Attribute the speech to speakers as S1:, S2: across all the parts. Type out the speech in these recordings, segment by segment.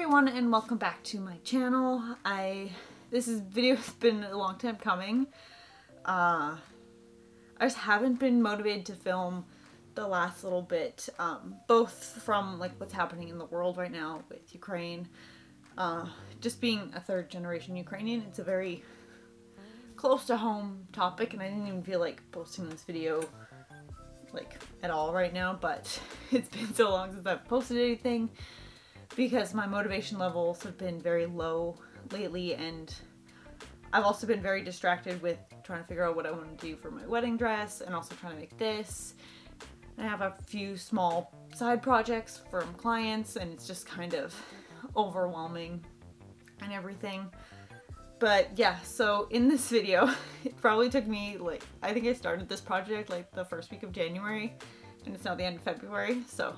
S1: everyone and welcome back to my channel. I this is video has been a long time coming. Uh I just haven't been motivated to film the last little bit, um, both from like what's happening in the world right now with Ukraine. Uh, just being a third generation Ukrainian, it's a very close to home topic and I didn't even feel like posting this video like at all right now, but it's been so long since I've posted anything because my motivation levels have been very low lately and I've also been very distracted with trying to figure out what I want to do for my wedding dress and also trying to make this. I have a few small side projects from clients and it's just kind of overwhelming and everything. But yeah, so in this video, it probably took me like, I think I started this project like the first week of January and it's now the end of February, so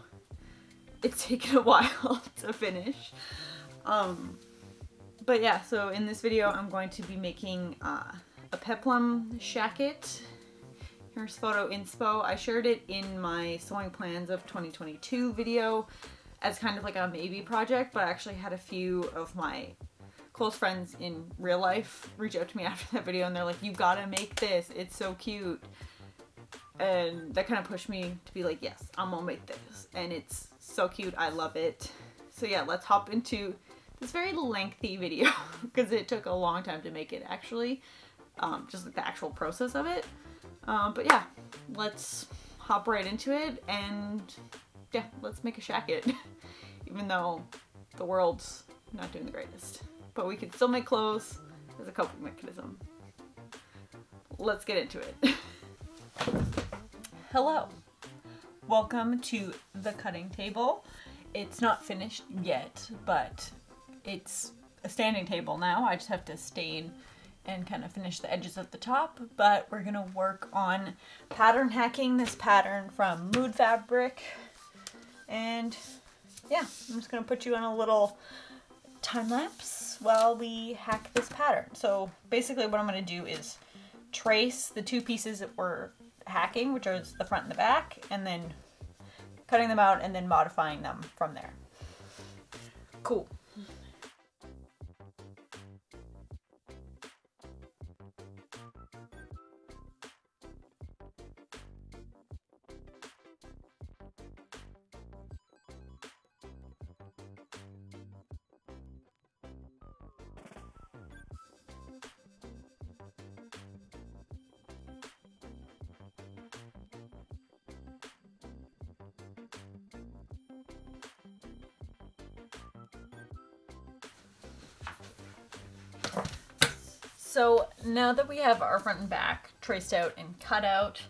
S1: it's taken a while to finish. Um, but yeah, so in this video I'm going to be making uh, a peplum shacket. Here's photo inspo. I shared it in my sewing plans of 2022 video as kind of like a maybe project, but I actually had a few of my close friends in real life reach out to me after that video and they're like, you gotta make this, it's so cute. And that kind of pushed me to be like, yes, I'm gonna make this. And it's so cute, I love it. So yeah, let's hop into this very lengthy video because it took a long time to make it actually, um, just like the actual process of it. Um, but yeah, let's hop right into it and yeah, let's make a shacket. Even though the world's not doing the greatest. But we can still make clothes as a coping mechanism. Let's get into it. Hello. Welcome to the cutting table. It's not finished yet, but it's a standing table now. I just have to stain and kind of finish the edges at the top, but we're gonna work on pattern hacking this pattern from Mood Fabric. And yeah, I'm just gonna put you on a little time lapse while we hack this pattern. So basically what I'm gonna do is trace the two pieces that we're hacking, which is the front and the back, and then cutting them out and then modifying them from there. Cool. Now that we have our front and back traced out and cut out,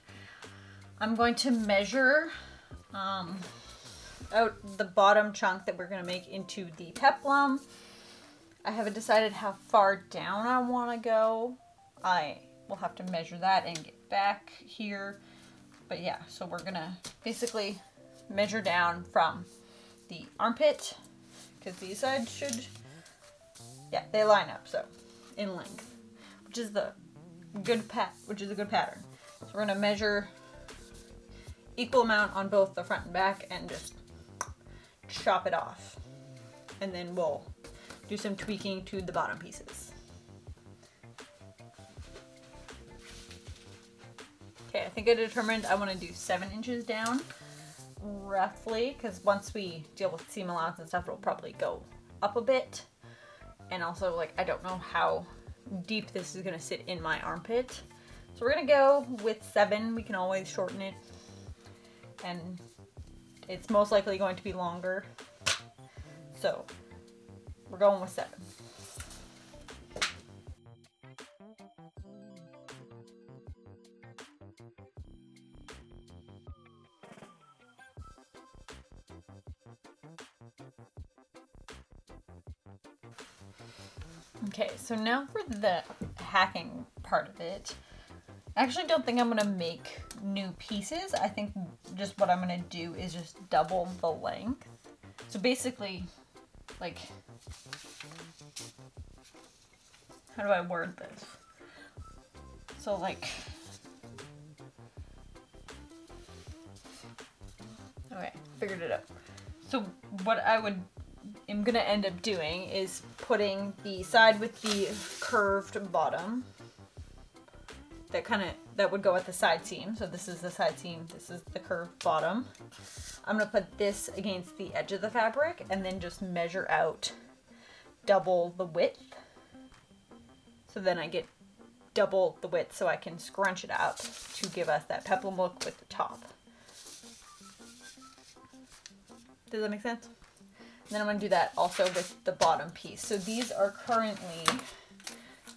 S1: I'm going to measure um, out the bottom chunk that we're going to make into the peplum. I haven't decided how far down I want to go. I will have to measure that and get back here. But yeah, so we're going to basically measure down from the armpit because these sides should, yeah, they line up, so in length which is the good pat, which is a good pattern. So we're gonna measure equal amount on both the front and back and just chop it off. And then we'll do some tweaking to the bottom pieces. Okay, I think I determined I want to do seven inches down, roughly, because once we deal with seam allowance and stuff, it'll probably go up a bit. And also, like, I don't know how deep this is gonna sit in my armpit. So we're gonna go with seven. We can always shorten it. And it's most likely going to be longer. So we're going with seven. Okay, so now for the hacking part of it. I actually don't think I'm gonna make new pieces. I think just what I'm gonna do is just double the length. So basically, like, how do I word this? So like, okay, figured it out. So what I would am gonna end up doing is putting the side with the curved bottom that kind of that would go at the side seam. So this is the side seam, this is the curved bottom. I'm gonna put this against the edge of the fabric and then just measure out double the width. So then I get double the width so I can scrunch it up to give us that peplum look with the top. Does that make sense? Then I'm gonna do that also with the bottom piece. So these are currently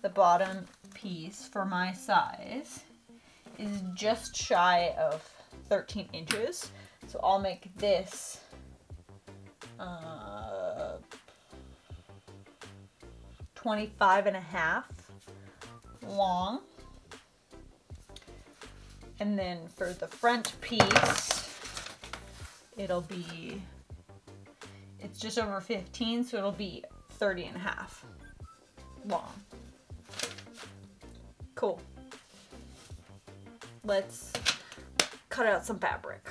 S1: the bottom piece for my size is just shy of 13 inches. So I'll make this uh, 25 and a half long. And then for the front piece, it'll be, it's just over 15, so it'll be 30 and a half long. Cool. Let's cut out some fabric.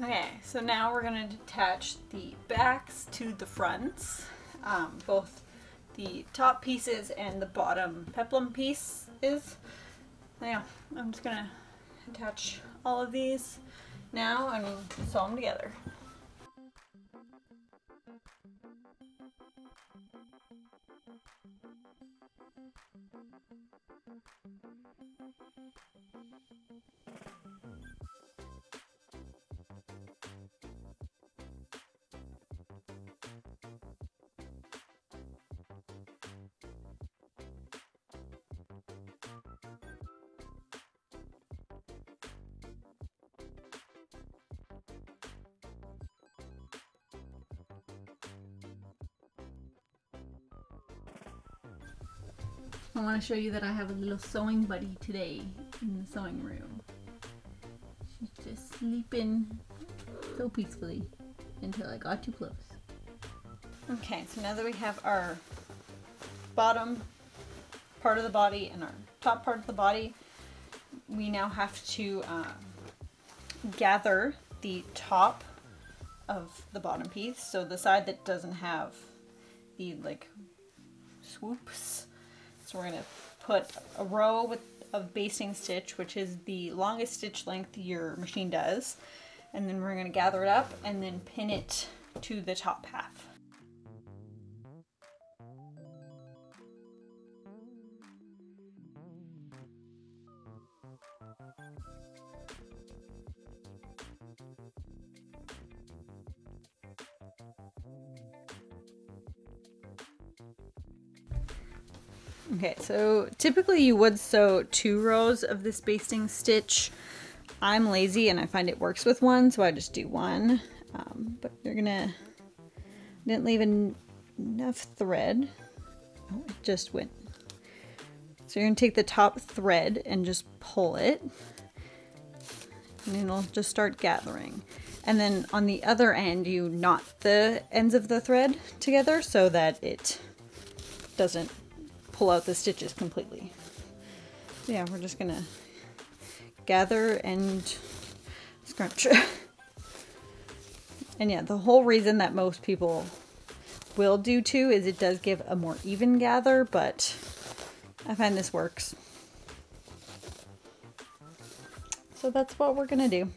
S1: Okay, so now we're going to attach the backs to the fronts, um, both the top pieces and the bottom peplum piece is. Yeah, I'm just going to attach all of these now and sew them together. I want to show you that I have a little sewing buddy today in the sewing room. She's just sleeping so peacefully until I got too close. Okay, so now that we have our bottom part of the body and our top part of the body, we now have to um, gather the top of the bottom piece. So the side that doesn't have the like swoops so we're going to put a row with of basting stitch, which is the longest stitch length your machine does. And then we're going to gather it up and then pin it to the top half. Okay, so typically you would sew two rows of this basting stitch. I'm lazy and I find it works with one, so I just do one. Um, but you're gonna, didn't leave en enough thread. Oh, it just went. So you're gonna take the top thread and just pull it. And it'll just start gathering. And then on the other end, you knot the ends of the thread together so that it doesn't pull out the stitches completely. So yeah, we're just gonna gather and scrunch. and yeah, the whole reason that most people will do two is it does give a more even gather, but I find this works. So that's what we're gonna do.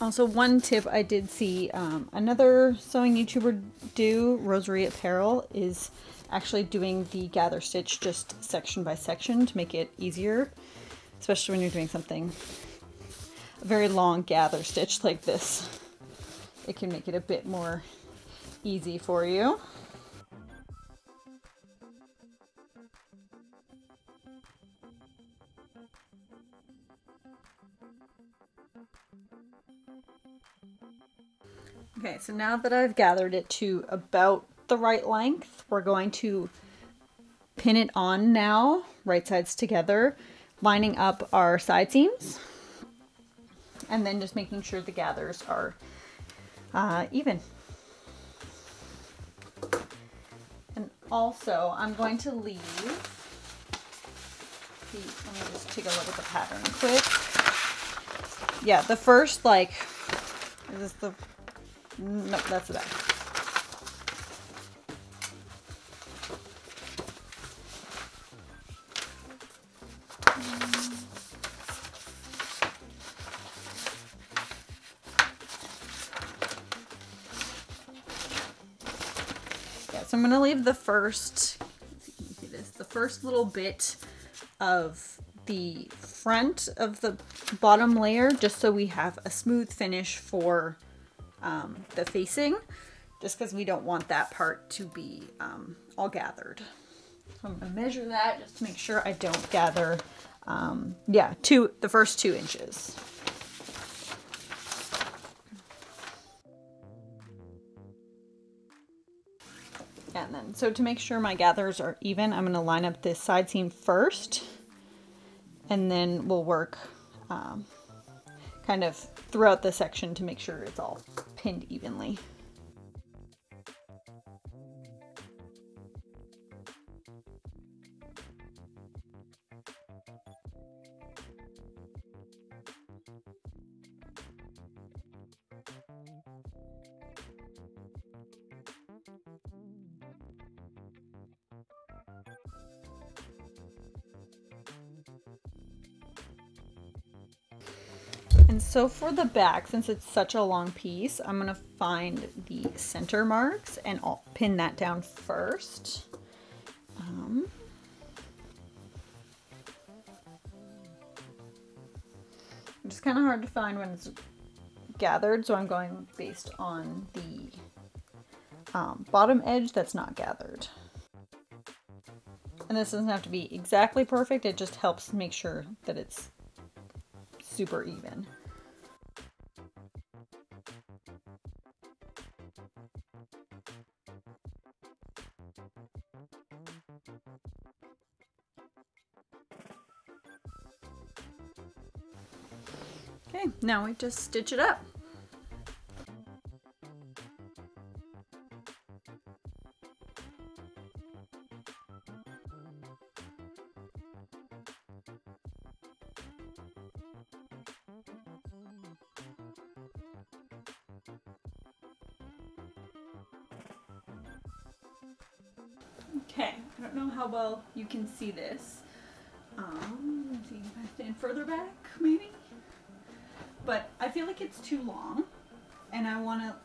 S1: Also, one tip I did see um, another sewing YouTuber do, Rosery Apparel, is actually doing the gather stitch just section by section to make it easier, especially when you're doing something a very long gather stitch like this. It can make it a bit more easy for you. So now that I've gathered it to about the right length, we're going to pin it on now, right sides together, lining up our side seams, and then just making sure the gathers are uh, even. And also, I'm going to leave the, let me just take a look at the pattern quick. Yeah, the first, like, is this the no, that's back. Yeah, so I'm gonna leave the first, this, the first little bit of the front of the bottom layer just so we have a smooth finish for um, the facing just because we don't want that part to be um, all gathered. So I'm to measure that just to make sure I don't gather, um, yeah, two, the first two inches. And then, so to make sure my gathers are even, I'm going to line up this side seam first, and then we'll work um, kind of throughout the section to make sure it's all pinned evenly. And so for the back, since it's such a long piece, I'm gonna find the center marks and I'll pin that down first. Um, it's kind of hard to find when it's gathered, so I'm going based on the um, bottom edge that's not gathered. And this doesn't have to be exactly perfect, it just helps make sure that it's super even. Now we just stitch it up. Okay, I don't know how well you can see this. Um, see if I stand further back, maybe? But I feel like it's too long, and I want to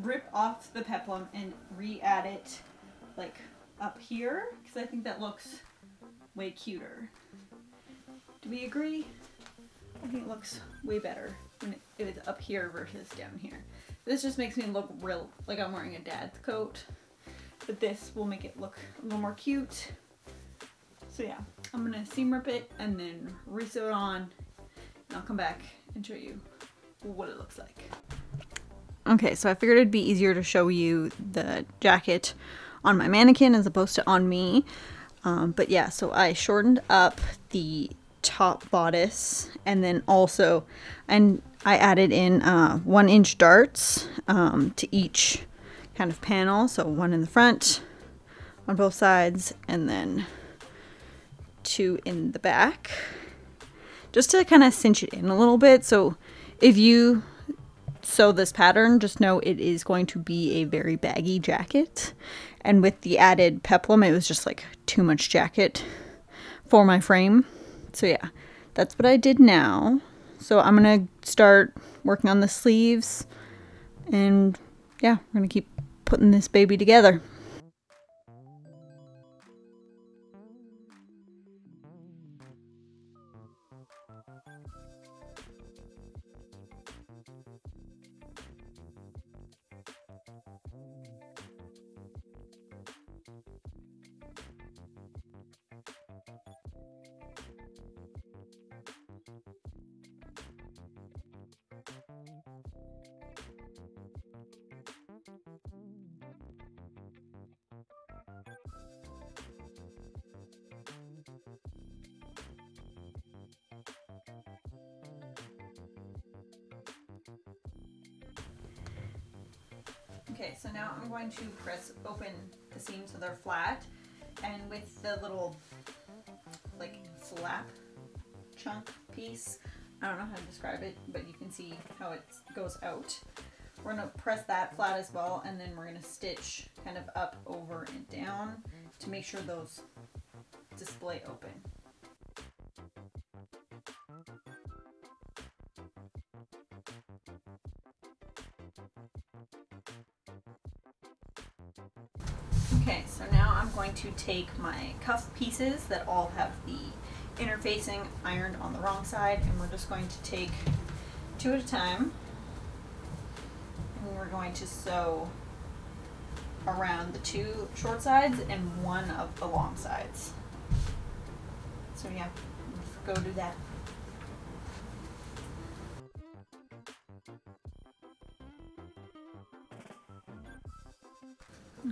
S1: rip off the peplum and re-add it, like, up here, because I think that looks way cuter. Do we agree? I think it looks way better when it is up here versus down here. This just makes me look real, like I'm wearing a dad's coat. But this will make it look a little more cute. So yeah, I'm gonna seam rip it and then resew it on. And I'll come back and show you what it looks like. Okay, so I figured it'd be easier to show you the jacket on my mannequin as opposed to on me. Um, but yeah, so I shortened up the top bodice and then also and I added in uh, one inch darts um, to each kind of panel. So one in the front on both sides and then two in the back just to kind of cinch it in a little bit. So if you sew this pattern, just know it is going to be a very baggy jacket. And with the added peplum, it was just like too much jacket for my frame. So yeah, that's what I did now. So I'm going to start working on the sleeves and yeah, we're going to keep putting this baby together. Okay, so now I'm going to press open the seams so they're flat. And with the little like flap chunk piece, I don't know how to describe it, but you can see how it goes out. We're gonna press that flat as well, and then we're gonna stitch kind of up, over, and down to make sure those display open. To take my cuff pieces that all have the interfacing ironed on the wrong side and we're just going to take two at a time and we're going to sew around the two short sides and one of the long sides. So yeah, go do that.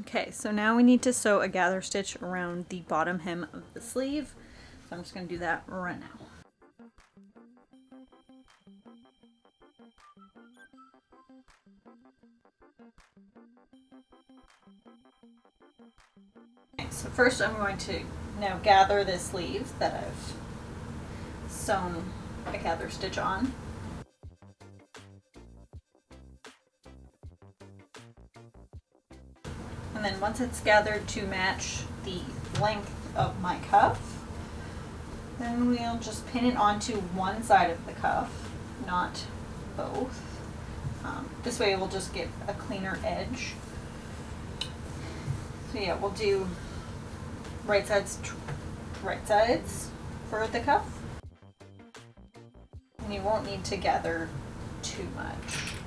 S1: Okay, so now we need to sew a gather stitch around the bottom hem of the sleeve. So I'm just going to do that right now. Okay, so first I'm going to now gather this sleeve that I've sewn a gather stitch on. Once it's gathered to match the length of my cuff, then we'll just pin it onto one side of the cuff, not both. Um, this way we'll just get a cleaner edge. So yeah, we'll do right sides, right sides for the cuff. And you won't need to gather too much.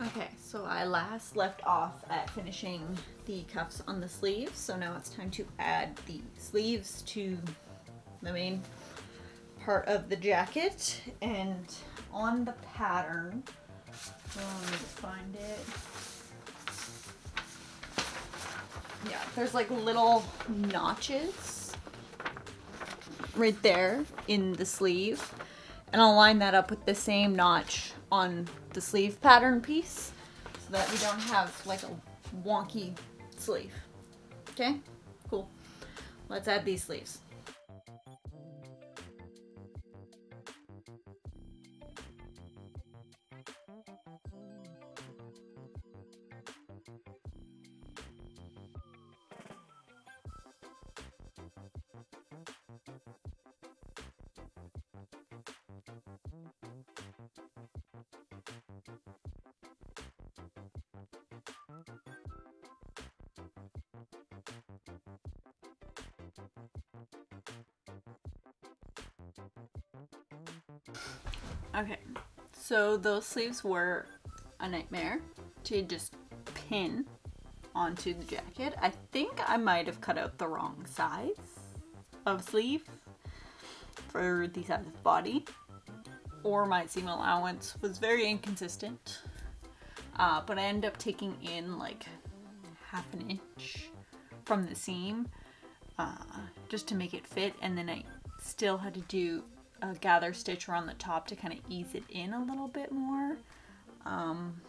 S1: Okay, so I last left off at finishing the cuffs on the sleeves, so now it's time to add the sleeves to the main part of the jacket. And on the pattern, um, let me find it. Yeah, there's like little notches right there in the sleeve. And I'll line that up with the same notch on the sleeve pattern piece so that we don't have like a wonky sleeve. Okay, cool. Let's add these sleeves. So those sleeves were a nightmare to just pin onto the jacket. I think I might have cut out the wrong size of sleeve for the size of body or my seam allowance was very inconsistent. Uh, but I ended up taking in like half an inch from the seam uh, just to make it fit and then I still had to do a gather stitch around the top to kind of ease it in a little bit more. Um,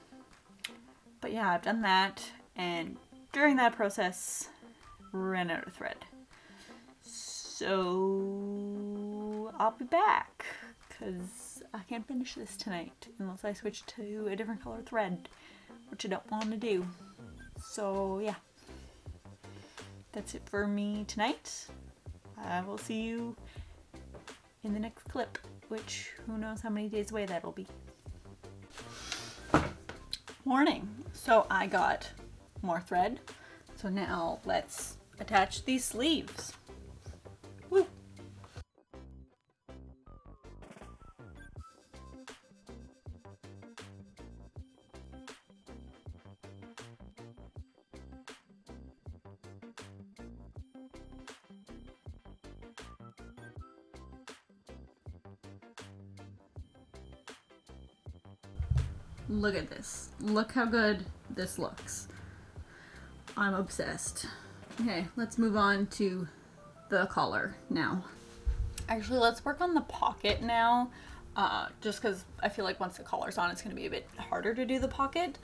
S1: but yeah, I've done that and during that process ran out of thread. So I'll be back because I can't finish this tonight unless I switch to a different color thread, which I don't want to do. So yeah, that's it for me tonight. I will see you in the next clip, which who knows how many days away that'll be. Morning. So I got more thread. So now let's attach these sleeves. Look at this. Look how good this looks. I'm obsessed. Okay, let's move on to the collar now. Actually, let's work on the pocket now. Uh, just because I feel like once the collar's on, it's going to be a bit harder to do the pocket.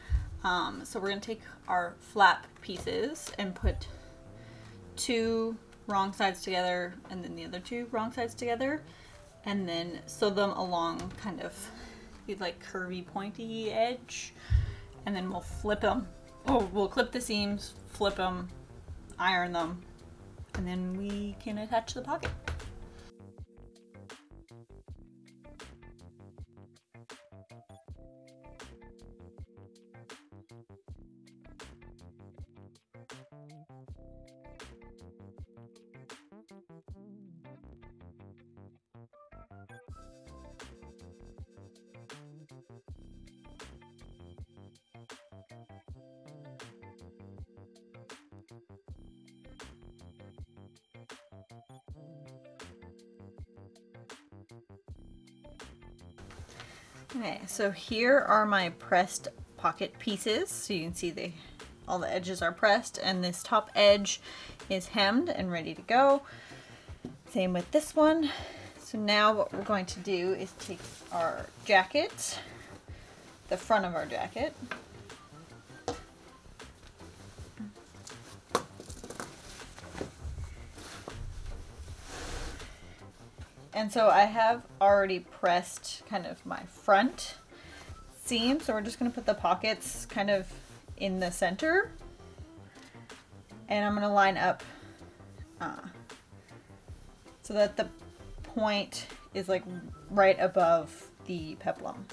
S1: Um, so we're going to take our flap pieces and put two wrong sides together and then the other two wrong sides together and then sew them along kind of the like curvy pointy edge and then we'll flip them oh we'll clip the seams flip them iron them and then we can attach the pocket Okay, so here are my pressed pocket pieces. So you can see they, all the edges are pressed and this top edge is hemmed and ready to go. Same with this one. So now what we're going to do is take our jacket, the front of our jacket, And so I have already pressed kind of my front seam. So we're just going to put the pockets kind of in the center. And I'm going to line up uh, so that the point is like right above the peplum.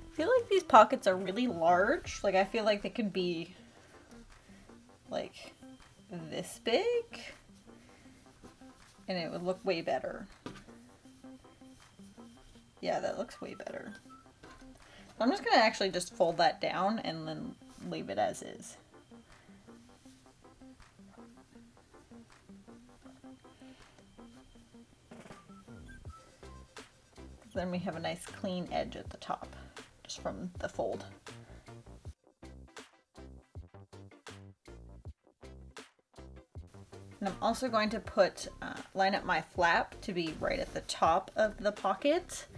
S1: I feel like these pockets are really large. Like I feel like they could be like this big and it would look way better. Yeah, that looks way better. I'm just to actually just fold that down and then leave it as is. Then we have a nice clean edge at the top, just from the fold. And I'm also going to put, uh, line up my flap to be right at the top of the pocket.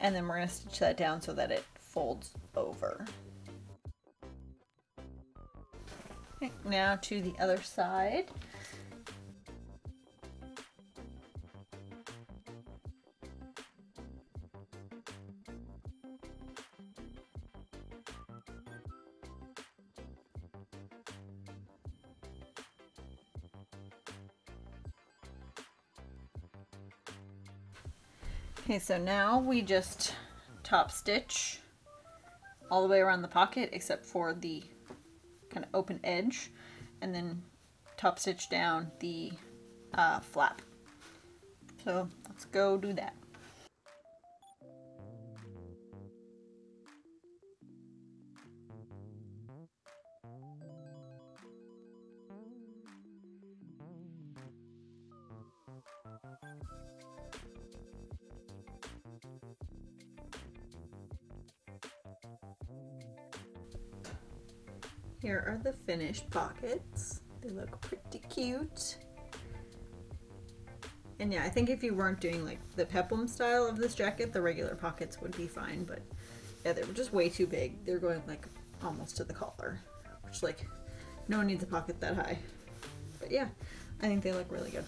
S1: And then we're gonna stitch that down so that it folds over. Okay, now to the other side. Okay, so now we just top stitch all the way around the pocket except for the kind of open edge and then top stitch down the uh, flap. So let's go do that. Here are the finished pockets. They look pretty cute. And yeah, I think if you weren't doing like the peplum style of this jacket, the regular pockets would be fine, but yeah, they were just way too big. They're going like almost to the collar, which like no one needs a pocket that high. But yeah, I think they look really good.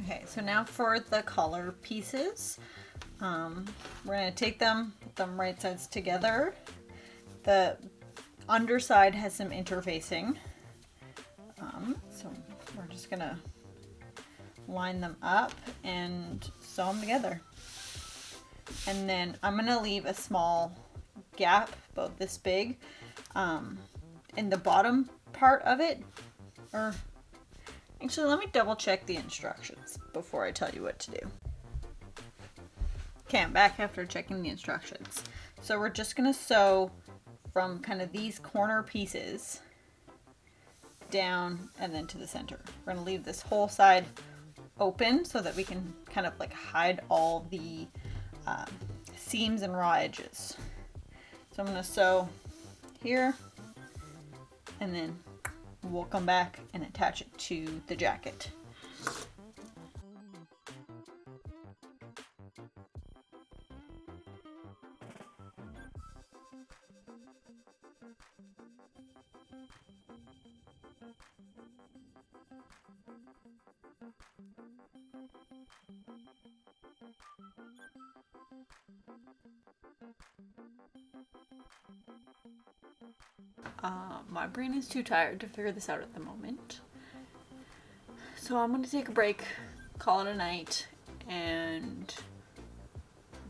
S1: Okay, so now for the collar pieces. Um, we're gonna take them, put them right sides together. The underside has some interfacing. Um, so we're just gonna line them up and sew them together. And then I'm gonna leave a small gap, about this big, um, in the bottom part of it. Or actually, let me double check the instructions before I tell you what to do. Okay, I'm back after checking the instructions. So we're just gonna sew from kind of these corner pieces down and then to the center. We're gonna leave this whole side open so that we can kind of like hide all the um, seams and raw edges. So I'm gonna sew here and then we'll come back and attach it to the jacket. Brain is too tired to figure this out at the moment. So I'm going to take a break, call it a night, and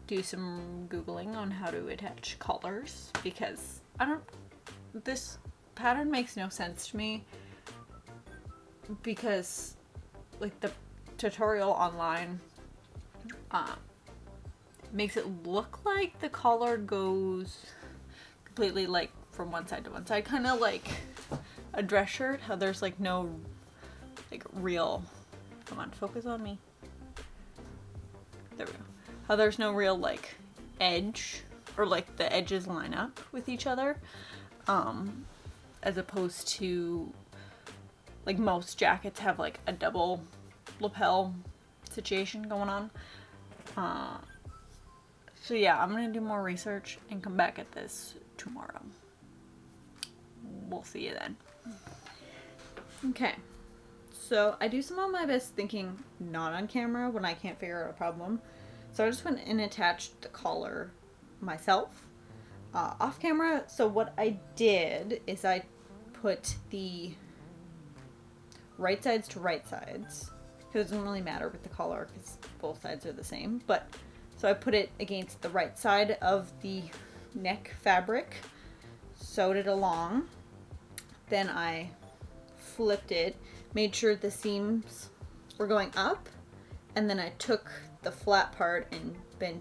S1: do some googling on how to attach collars because I don't this pattern makes no sense to me because like the tutorial online uh, makes it look like the collar goes completely like from one side to one. Side kind of like a dress shirt how there's like no like real come on focus on me. There we go. How there's no real like edge or like the edges line up with each other um as opposed to like most jackets have like a double lapel situation going on. Uh so yeah i'm gonna do more research and come back at this tomorrow we'll see you then okay so I do some of my best thinking not on camera when I can't figure out a problem. So I just went and attached the collar myself uh, off camera. So what I did is I put the right sides to right sides because it doesn't really matter with the collar because both sides are the same. But so I put it against the right side of the neck fabric, sewed it along. Then I flipped it made sure the seams were going up and then I took the flat part and been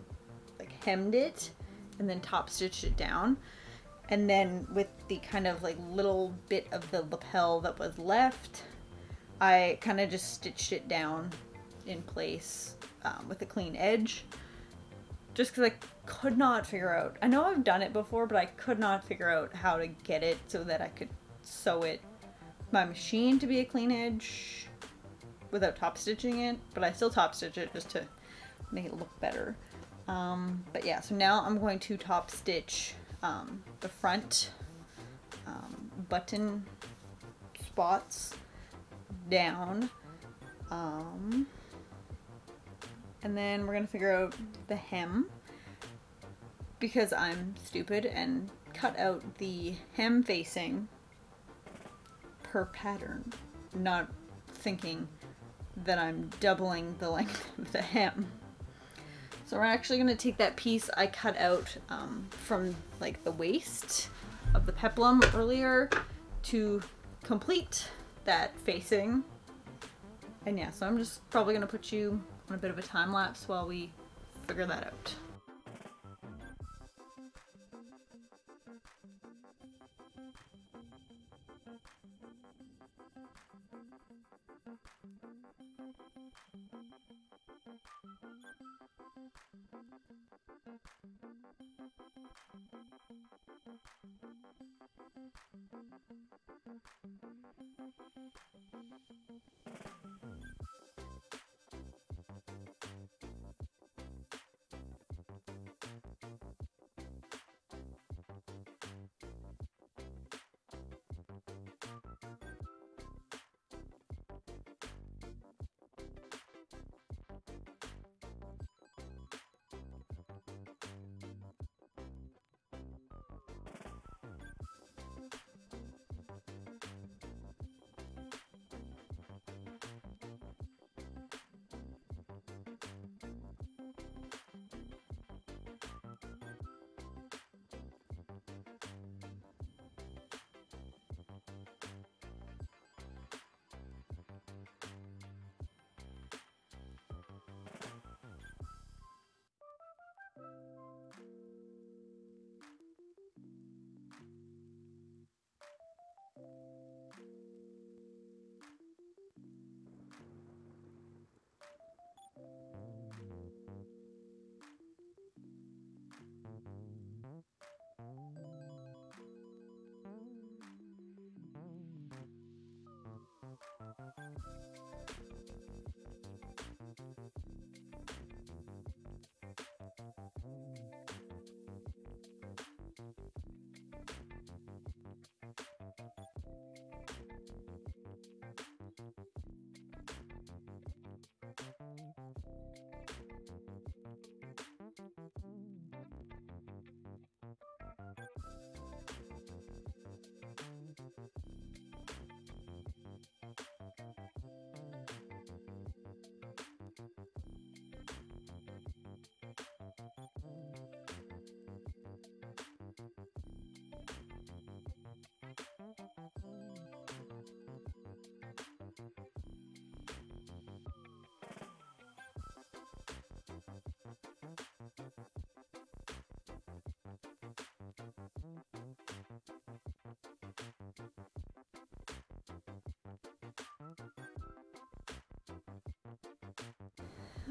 S1: like hemmed it and then top stitched it down. And then with the kind of like little bit of the lapel that was left I kind of just stitched it down in place um, with a clean edge. Just because I could not figure out I know I've done it before but I could not figure out how to get it so that I could sew it my machine to be a clean edge without top stitching it, but I still top stitch it just to make it look better. Um, but yeah, so now I'm going to top stitch um, the front um, button spots down. Um, and then we're gonna figure out the hem because I'm stupid and cut out the hem facing per pattern, not thinking that I'm doubling the length of the hem. So we're actually going to take that piece I cut out um, from like the waist of the peplum earlier to complete that facing. And yeah, so I'm just probably going to put you on a bit of a time lapse while we figure that out.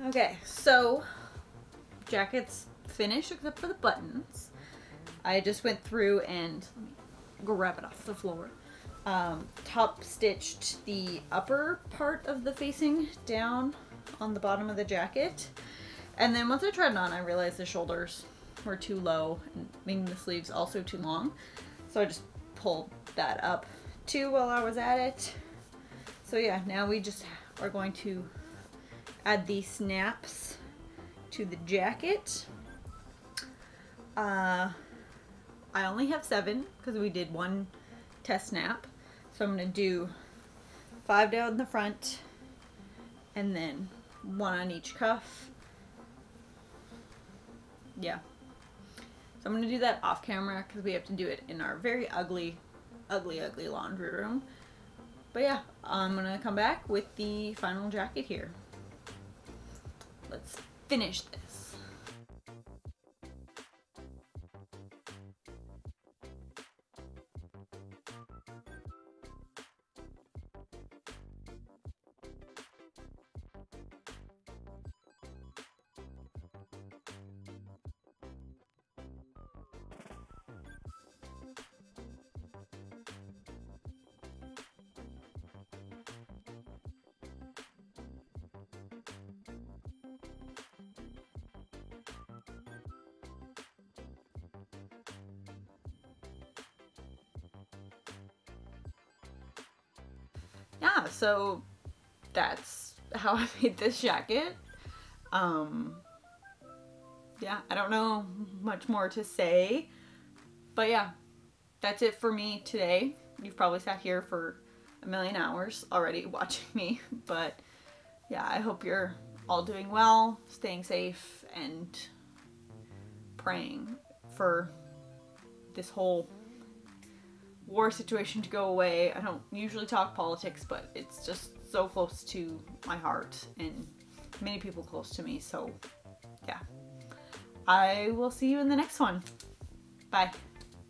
S1: Okay, so jacket's finished except for the buttons. I just went through and grab it off the floor. Um, top stitched the upper part of the facing down on the bottom of the jacket. And then once I tried it on, I realized the shoulders were too low and making the sleeves also too long. So I just pulled that up too while I was at it. So yeah, now we just are going to add these snaps to the jacket. Uh, I only have seven because we did one test snap. So I'm going to do five down the front and then one on each cuff. Yeah. So I'm going to do that off camera because we have to do it in our very ugly, ugly, ugly laundry room. But yeah, I'm going to come back with the final jacket here let's finish this. Yeah, so that's how I made this jacket. Um, yeah, I don't know much more to say, but yeah, that's it for me today. You've probably sat here for a million hours already watching me, but yeah, I hope you're all doing well, staying safe, and praying for this whole war situation to go away. I don't usually talk politics, but it's just so close to my heart and many people close to me. So, yeah. I will see you in the next one. Bye.